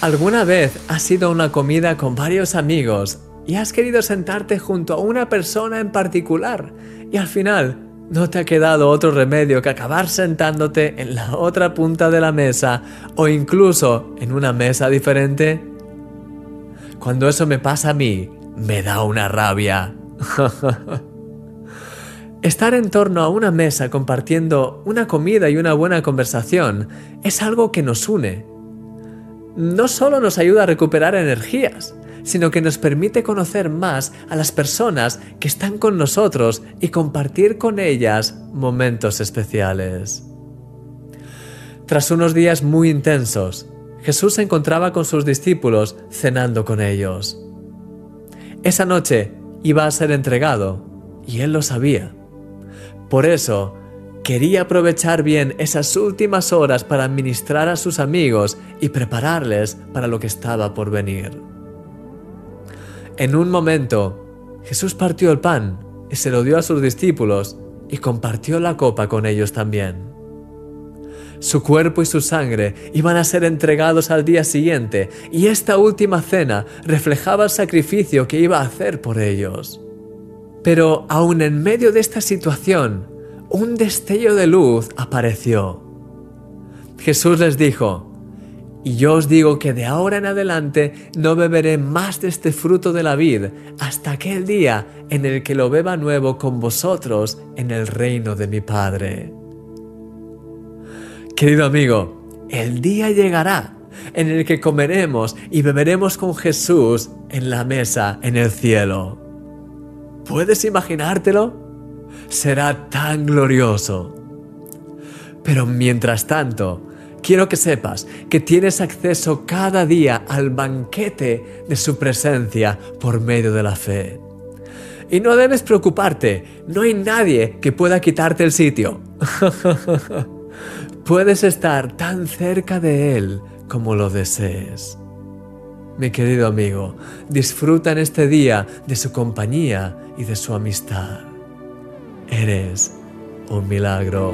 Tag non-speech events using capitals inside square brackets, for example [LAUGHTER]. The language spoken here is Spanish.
¿Alguna vez has ido a una comida con varios amigos y has querido sentarte junto a una persona en particular y al final no te ha quedado otro remedio que acabar sentándote en la otra punta de la mesa o incluso en una mesa diferente? Cuando eso me pasa a mí, me da una rabia. [LAUGHS] Estar en torno a una mesa compartiendo una comida y una buena conversación es algo que nos une no solo nos ayuda a recuperar energías, sino que nos permite conocer más a las personas que están con nosotros y compartir con ellas momentos especiales. Tras unos días muy intensos, Jesús se encontraba con sus discípulos cenando con ellos. Esa noche iba a ser entregado y él lo sabía. Por eso, Quería aprovechar bien esas últimas horas para administrar a sus amigos y prepararles para lo que estaba por venir. En un momento, Jesús partió el pan y se lo dio a sus discípulos y compartió la copa con ellos también. Su cuerpo y su sangre iban a ser entregados al día siguiente y esta última cena reflejaba el sacrificio que iba a hacer por ellos. Pero aún en medio de esta situación, un destello de luz apareció. Jesús les dijo, y yo os digo que de ahora en adelante no beberé más de este fruto de la vid hasta aquel día en el que lo beba nuevo con vosotros en el reino de mi Padre. Querido amigo, el día llegará en el que comeremos y beberemos con Jesús en la mesa en el cielo. ¿Puedes imaginártelo? Será tan glorioso. Pero mientras tanto, quiero que sepas que tienes acceso cada día al banquete de su presencia por medio de la fe. Y no debes preocuparte, no hay nadie que pueda quitarte el sitio. [LAUGHS] Puedes estar tan cerca de Él como lo desees. Mi querido amigo, disfruta en este día de su compañía y de su amistad. Eres un milagro.